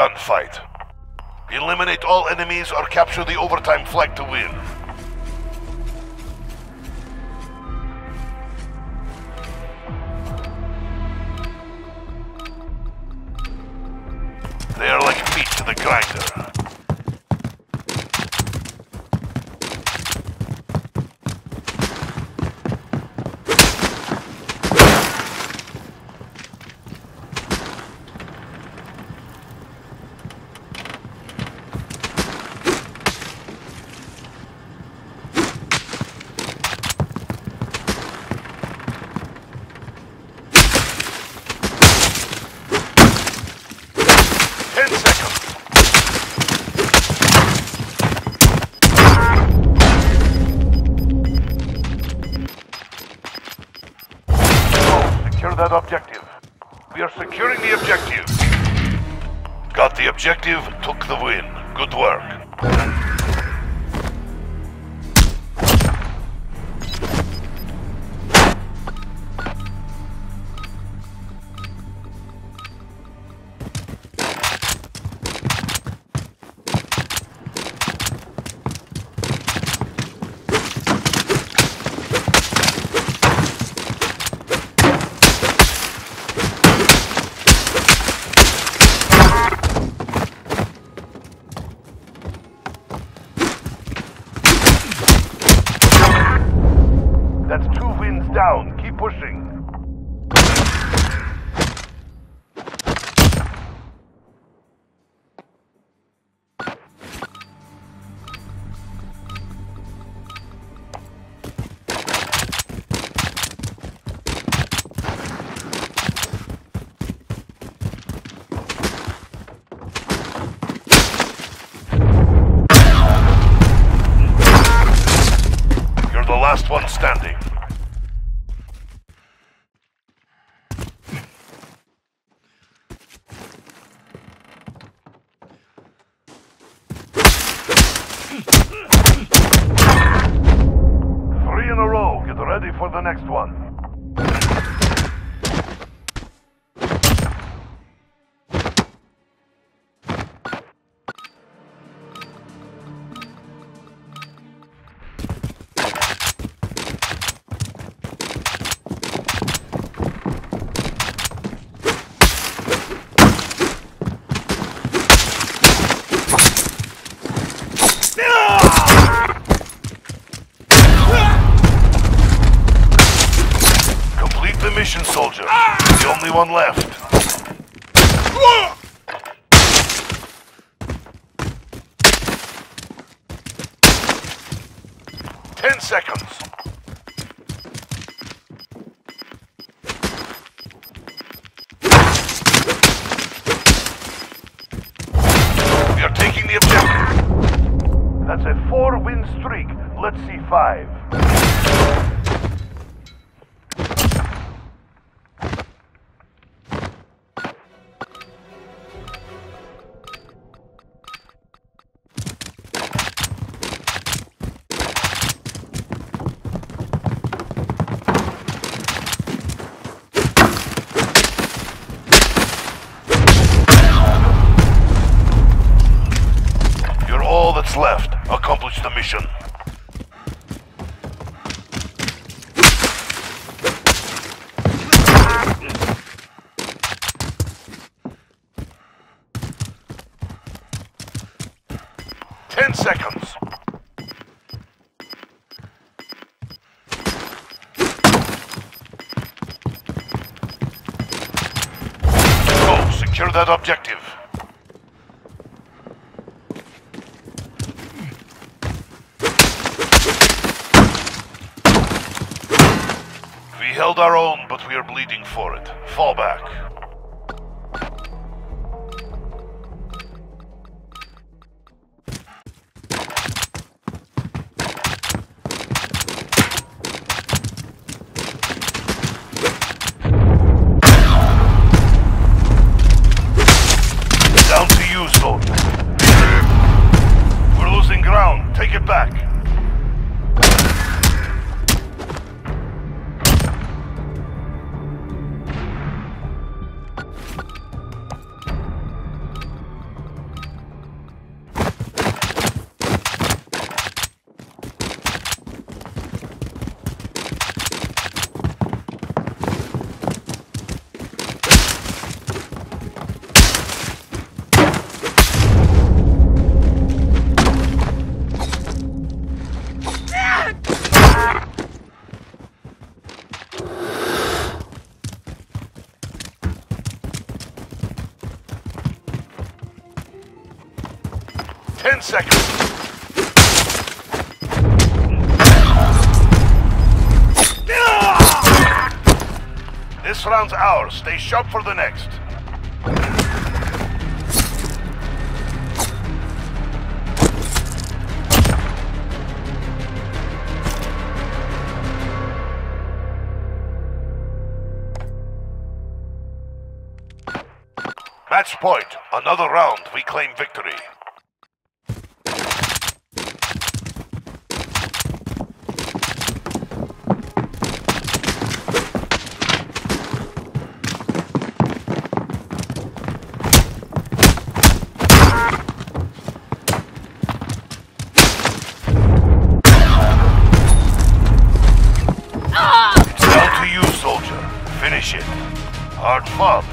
gunfight. Eliminate all enemies or capture the overtime flag to win. They are like meat to the grinder. Ten seconds. Go, secure that objective. We are securing the objective. Got the objective, took the win. Good work. Down. Keep pushing. You're the last one standing. For the next one. The mission, soldier. The only one left. Ten seconds. We are taking the objective. That's a four-win streak. Let's see five. That's left. Accomplish the mission. Ten seconds. Go, secure that objective. We held our own, but we are bleeding for it. Fall back. Down to you, soldier. We're losing ground. Take it back. Ten seconds. This round's ours. Stay sharp for the next. Match point. Another round. We claim victory. Hard fought,